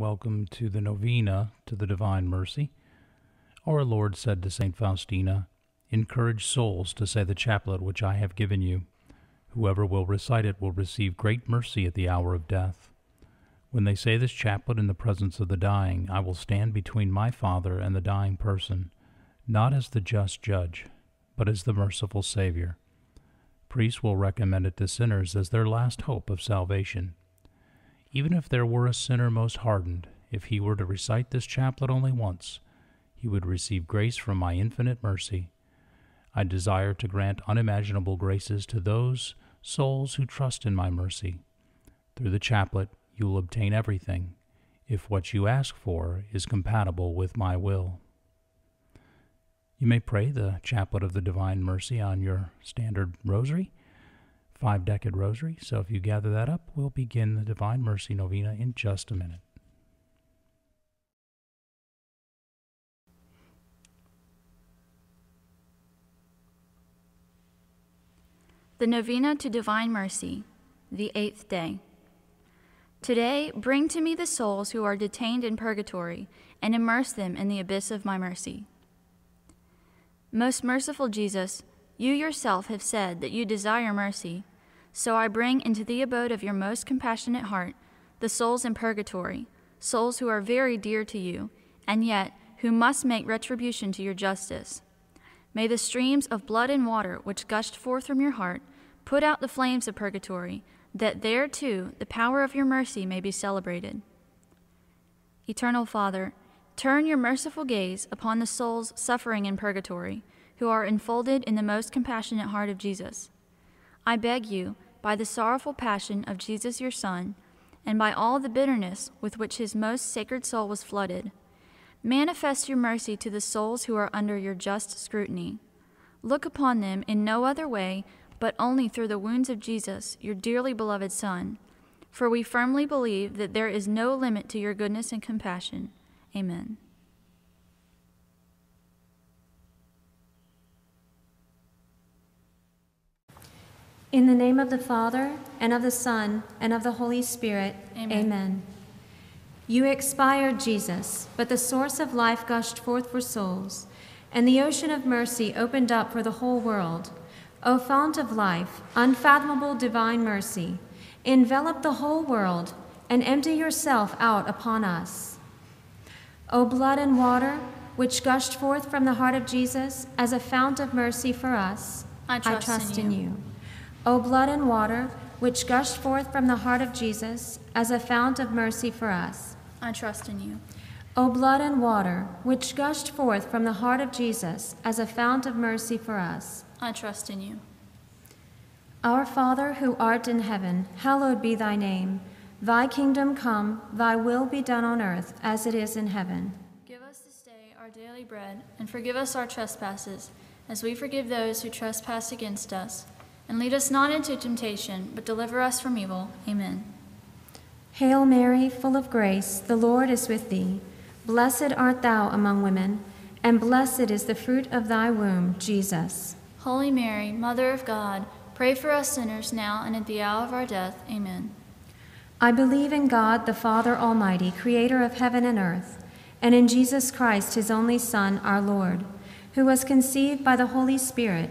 welcome to the novena to the Divine Mercy. Our Lord said to St. Faustina, Encourage souls to say the chaplet which I have given you. Whoever will recite it will receive great mercy at the hour of death. When they say this chaplet in the presence of the dying, I will stand between my Father and the dying person, not as the just judge, but as the merciful Savior. Priests will recommend it to sinners as their last hope of salvation. Even if there were a sinner most hardened, if he were to recite this chaplet only once, he would receive grace from my infinite mercy. I desire to grant unimaginable graces to those souls who trust in my mercy. Through the chaplet, you will obtain everything, if what you ask for is compatible with my will. You may pray the Chaplet of the Divine Mercy on your standard rosary, five decade rosary. So if you gather that up, we'll begin the Divine Mercy Novena in just a minute. The Novena to Divine Mercy, the eighth day. Today, bring to me the souls who are detained in purgatory and immerse them in the abyss of my mercy. Most merciful Jesus, you yourself have said that you desire mercy, so I bring into the abode of your most compassionate heart the souls in purgatory, souls who are very dear to you, and yet who must make retribution to your justice. May the streams of blood and water which gushed forth from your heart put out the flames of purgatory, that there too the power of your mercy may be celebrated. Eternal Father, turn your merciful gaze upon the souls suffering in purgatory, who are enfolded in the most compassionate heart of Jesus. I beg you, by the sorrowful passion of Jesus your Son, and by all the bitterness with which his most sacred soul was flooded, manifest your mercy to the souls who are under your just scrutiny. Look upon them in no other way but only through the wounds of Jesus, your dearly beloved Son. For we firmly believe that there is no limit to your goodness and compassion. Amen. In the name of the Father, and of the Son, and of the Holy Spirit, Amen. amen. You expired, Jesus, but the source of life gushed forth for souls, and the ocean of mercy opened up for the whole world. O fount of life, unfathomable divine mercy, envelop the whole world and empty yourself out upon us. O blood and water, which gushed forth from the heart of Jesus as a fount of mercy for us, I trust in in you. you. O blood and water, which gushed forth from the heart of Jesus as a fount of mercy for us. I trust in you. O blood and water, which gushed forth from the heart of Jesus as a fount of mercy for us. I trust in you. Our Father who art in heaven, hallowed be thy name. Thy kingdom come, thy will be done on earth as it is in heaven. Give us this day our daily bread, and forgive us our trespasses, as we forgive those who trespass against us. And lead us not into temptation, but deliver us from evil. Amen. Hail Mary, full of grace, the Lord is with thee. Blessed art thou among women, and blessed is the fruit of thy womb, Jesus. Holy Mary, Mother of God, pray for us sinners now and at the hour of our death. Amen. I believe in God, the Father Almighty, creator of heaven and earth, and in Jesus Christ, his only Son, our Lord, who was conceived by the Holy Spirit,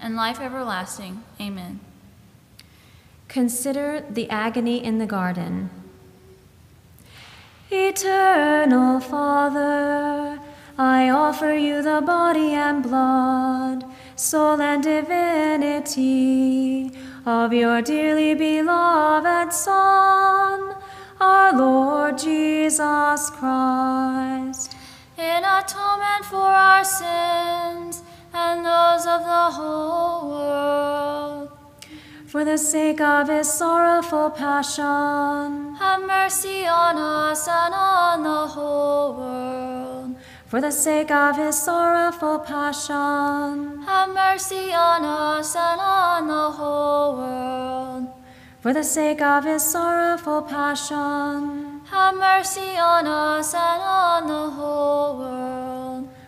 and life everlasting. Amen. Consider the agony in the garden. Eternal Father, I offer you the body and blood, soul and divinity of your dearly beloved Son, our Lord Jesus Christ. In atonement for our sins and those of the whole world. for the sake of his sorrowful passion, Have mercy on us and on the whole world. for the sake of his sorrowful passion, Have mercy on us and on the whole world. for the sake of his sorrowful passion, Have mercy on us and on the whole world.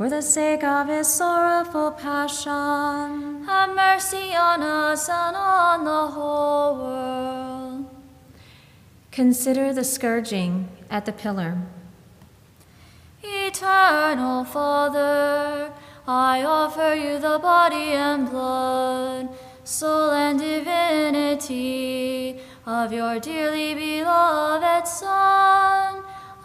For the sake of his sorrowful passion, Have mercy on us and on the whole world. consider the scourging at the pillar. Eternal Father, I offer you the body and blood, soul and divinity of your dearly beloved Son,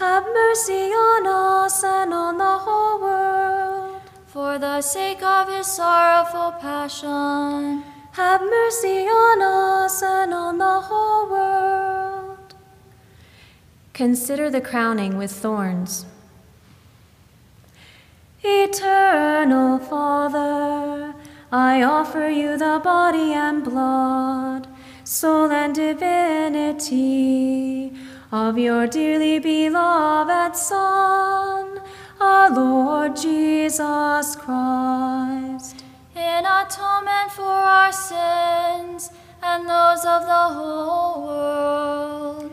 Have mercy on us and on the whole world. for the sake of his sorrowful passion, Have mercy on us and on the whole world. Consider the crowning with thorns. Eternal Father, I offer you the body and blood, soul and divinity of your dearly beloved Son, our Lord Jesus Christ. in atonement for our sins and those of the whole world.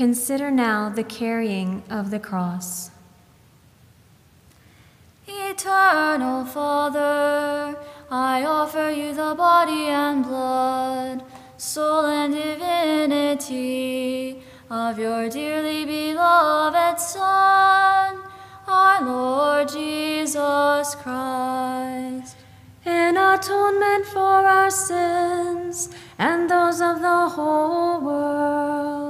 Consider now the carrying of the cross. Eternal Father, I offer you the body and blood, soul and divinity of your dearly beloved Son, our Lord Jesus Christ. In atonement for our sins and those of the whole world.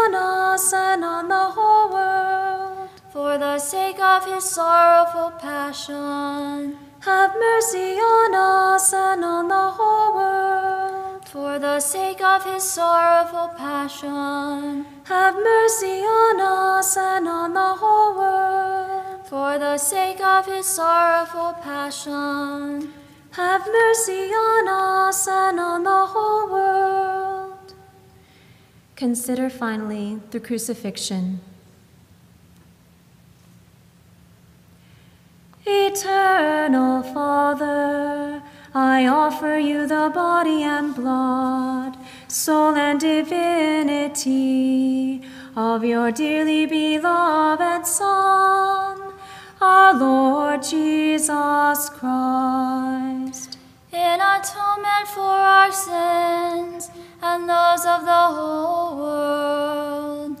sake of his sorrowful passion, Have mercy on us and on the whole world. for the sake of his sorrowful passion, Have mercy on us and on the whole world. for the sake of his sorrowful passion, Have mercy on us and on the whole world. Consider finally the crucifixion. Eternal Father, I offer you the body and blood, soul and divinity of your dearly beloved Son, our Lord Jesus Christ. in atonement for our sins and those of the whole world.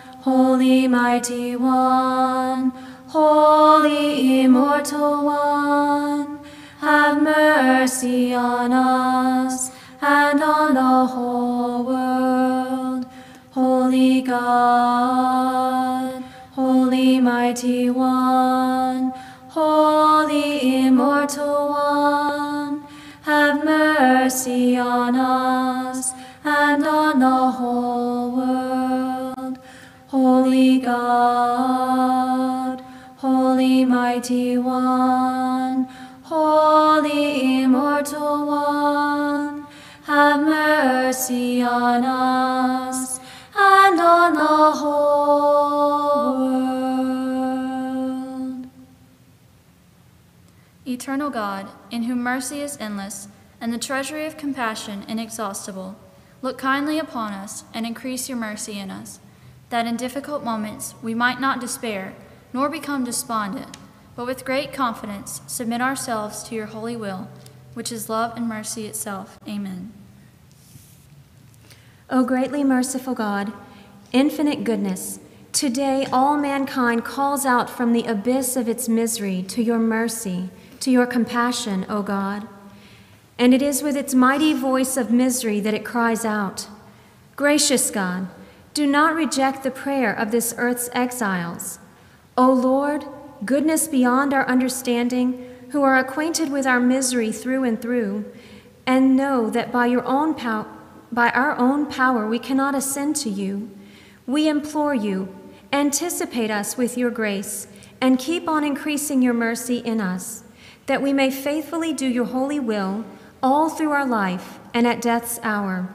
Holy Mighty One, Holy Immortal One, have mercy on us and on the whole world. Holy God, Holy Mighty One, Holy Immortal One, have mercy on us and on the whole world. Holy God, Holy Mighty One, Holy Immortal One, have mercy on us and on the whole world. Eternal God, in whom mercy is endless and the treasury of compassion inexhaustible, look kindly upon us and increase your mercy in us, that in difficult moments we might not despair nor become despondent, but with great confidence submit ourselves to your holy will, which is love and mercy itself. Amen. O greatly merciful God, infinite goodness, today all mankind calls out from the abyss of its misery to your mercy, to your compassion, O God. And it is with its mighty voice of misery that it cries out Gracious God, do not reject the prayer of this earth's exiles. O Lord, goodness beyond our understanding, who are acquainted with our misery through and through, and know that by your own power by our own power we cannot ascend to you. We implore you, anticipate us with your grace, and keep on increasing your mercy in us, that we may faithfully do your holy will all through our life and at death's hour.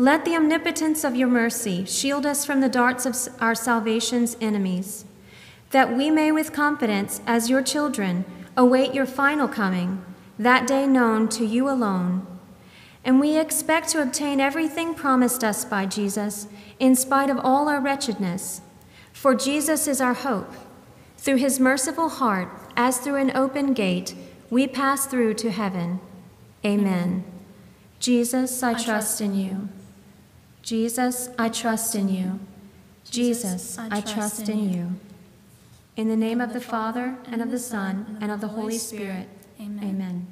Let the omnipotence of your mercy shield us from the darts of our salvation's enemies, that we may with confidence, as your children, await your final coming, that day known to you alone and we expect to obtain everything promised us by Jesus, in spite of all our wretchedness. For Jesus is our hope. Through his merciful heart, as through an open gate, we pass through to heaven. Amen. Jesus, I, trust in you. Jesus, I trust in you. Jesus, I trust in you. In the name of the Father, and of the Son, and of the Holy Spirit. Amen.